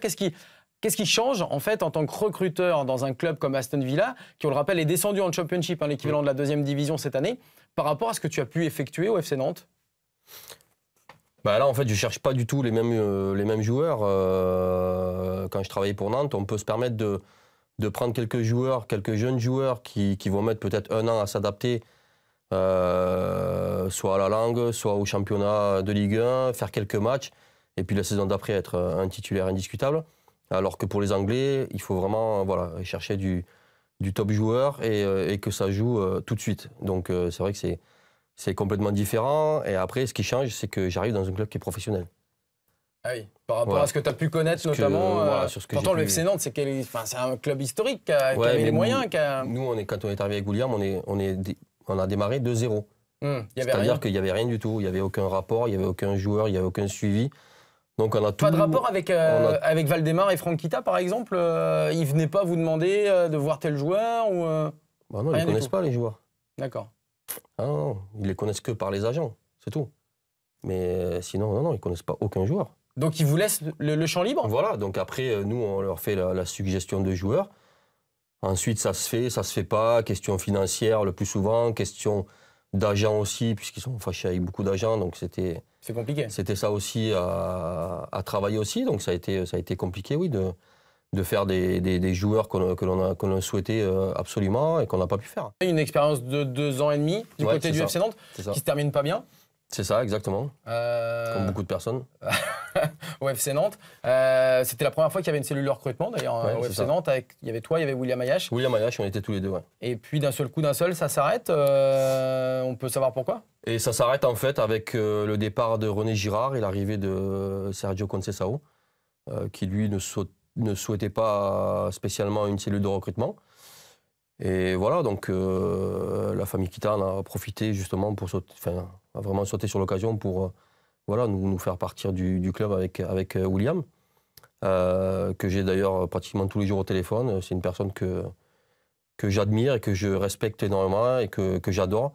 Qu'est-ce qui, change en fait en tant que recruteur dans un club comme Aston Villa, qui on le rappelle est descendu en Championship, hein, l'équivalent de la deuxième division cette année, par rapport à ce que tu as pu effectuer au FC Nantes? Bah là, en fait, je cherche pas du tout les mêmes, euh, joueurs. Euh, quand je travaillais pour Nantes, on peut se permettre de, prendre quelques joueurs, quelques jeunes joueurs qui, qui vont mettre peut-être un an à s'adapter, euh, soit à la langue, soit au championnat de Ligue 1, faire quelques matchs, et puis la saison d'après être un titulaire indiscutable. Alors que pour les Anglais, il faut vraiment voilà, chercher du, du top joueur et, et que ça joue tout de suite. Donc c'est vrai que c'est c'est complètement différent. Et après, ce qui change, c'est que j'arrive dans un club qui est professionnel. Ah oui, par rapport à ce que tu as pu connaître notamment. Euh, sur ce que pourtant, le FC Nantes, c'est un club historique qui, a, avait les moyens. Nous, on est, quand on est arrivé avec William, on, est, on, est, on a démarré de zéro. Hum, C'est-à-dire qu'il n'y avait rien du tout. Il n'y avait aucun rapport, il n'y avait aucun joueur, il n'y avait aucun suivi. Donc on a tout, Pas de rapport avec, euh, avec Valdemar et Franquita, par exemple euh, Ils ne venaient pas vous demander de voir tel joueur ou, bah Non, ils ne connaissent pas les joueurs. D'accord. Ah non, ils les connaissent que par les agents, c'est tout. Mais euh, sinon, non, non, ils connaissent pas aucun joueur. Donc ils vous laissent le, champ libre? Voilà, donc après, euh, nous, on leur fait la, suggestion de joueurs. Ensuite, ça se fait, ça se fait pas. Question financière le plus souvent, question d'agents aussi, puisqu'ils sont fâchés avec beaucoup d'agents, donc c'était... C'est compliqué. C'était ça aussi à, à, travailler aussi, donc ça a été, ça a été compliqué, oui, de, de faire des, des, joueurs que l'on a, a, souhaité euh, absolument et qu'on n'a pas pu faire. Une expérience de deux ans et demi du côté du FC Nantes qui se termine pas bien. C'est ça, exactement. Euh, Comme beaucoup de personnes. au FC Nantes. Euh, c'était la première fois qu'il y avait une cellule de recrutement, d'ailleurs, au FC Nantes. Avec, il y avait toi, il y avait William Ayash. William Ayash, on était tous les deux, ouais. Et puis d'un seul coup, d'un seul, ça s'arrête. on peut savoir pourquoi? Et ça s'arrête en fait avec le départ de René Girard et l'arrivée de Sergio Conceição, qui lui ne souhaitait pas spécialement une cellule de recrutement. Et voilà, donc euh, la famille Kitan a profité justement pour sauter, a vraiment sauté sur l'occasion pour euh, voilà, nous, nous, faire partir du, club avec, avec euh, William, que j'ai d'ailleurs pratiquement tous les jours au téléphone. C'est une personne que, que j'admire et que je respecte énormément et que, que j'adore.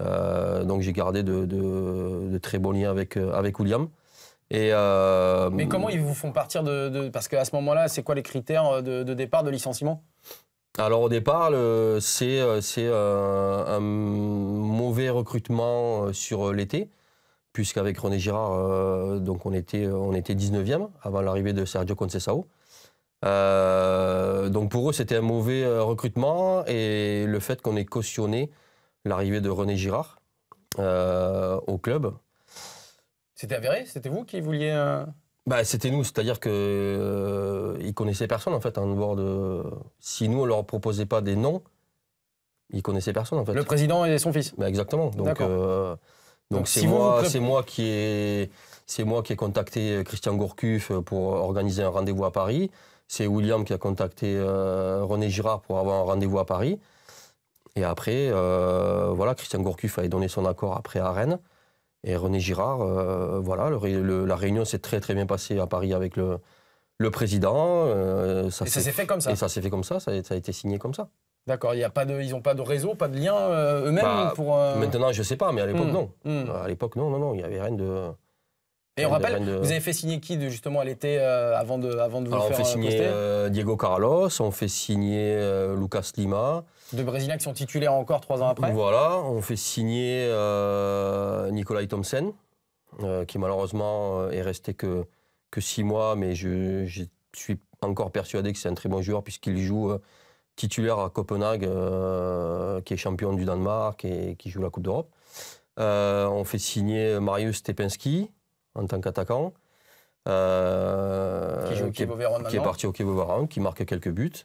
donc j'ai gardé de, très bons liens avec, avec William. Euh, Mais comment ils vous font partir de, parce qu'à ce moment-là, c'est quoi les critères de, départ de licenciement? Alors au départ, c'est euh, un mauvais recrutement euh, sur l'été, puisqu'avec René Girard, donc on était, on était 19e avant l'arrivée de Sergio Conceição. donc pour eux, c'était un mauvais recrutement et le fait qu'on ait cautionné l'arrivée de René Girard au club, c'était avéré? C'était vous qui vouliez. Euh, bah, c'était nous, c'est-à-dire qu'ils euh, ne connaissaient personne en fait en dehors de. Si nous on leur proposait pas des noms, ils connaissaient personne en fait. Le président et son fils. Bah, exactement. Donc euh, donc c'est moi, qui ai c'est moi qui ai contacté Christian Gourcuff pour organiser un rendez-vous à Paris. C'est William qui a contacté René Girard pour avoir un rendez-vous à Paris. Et après, voilà, Christian Gourcuff avait donné son accord après à Rennes. Et René Girard, euh, voilà, la réunion s'est très très bien passée à Paris avec le, le président. Euh, ça et ça s'est fait comme ça Et ça s'est fait comme ça, ça a, été signé comme ça. D'accord, il y a pas de, ils n'ont pas de réseau, pas de lien euh, eux-mêmes bah, pour. Maintenant, je ne sais pas, mais à l'époque, hmm. non. Hmm. À l'époque, non, non, non, il n'y avait rien de. Et on rappelle, vous avez fait signer qui de, justement à l'été avant, de, avant de vous Alors faire On fait signer Diego Carlos, on fait signer Lucas Lima. De Brésiliens qui sont titulaires encore trois ans après Voilà, on fait signer Nikolai Thompson, euh, qui malheureusement euh, est resté que, que six mois, mais je, suis encore persuadé que c'est un très bon joueur puisqu'il joue titulaire à Copenhague, qui est champion du Danemark et qui joue la Coupe d'Europe. on fait signer Marius Stepinski en tant qu'attaquant. qui, est, qui est parti au Kiev qui marque quelques buts.